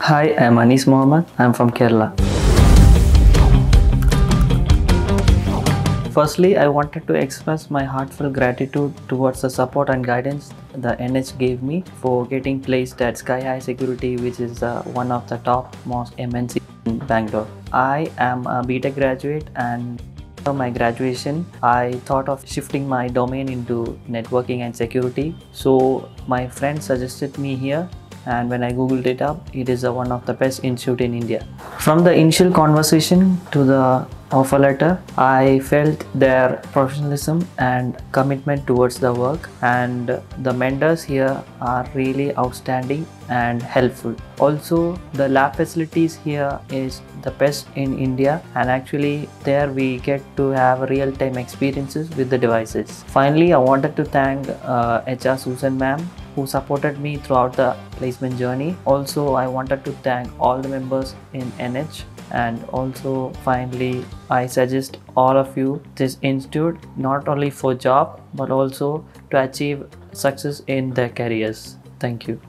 Hi, I'm Aneesh Mohammed. I'm from Kerala. Firstly, I wanted to express my heartfelt gratitude towards the support and guidance the NH gave me for getting placed at Sky High Security, which is uh, one of the top most MNC in Bangalore. I am a BTech graduate and after my graduation, I thought of shifting my domain into networking and security. So my friend suggested me here and when I googled it up, it is one of the best institute in India. From the initial conversation to the offer letter, I felt their professionalism and commitment towards the work, and the mentors here are really outstanding and helpful. Also, the lab facilities here is the best in India, and actually, there we get to have real time experiences with the devices. Finally, I wanted to thank uh, HR Susan ma'am who supported me throughout the placement journey. Also, I wanted to thank all the members in NH and also finally I suggest all of you this institute not only for job but also to achieve success in their careers. Thank you.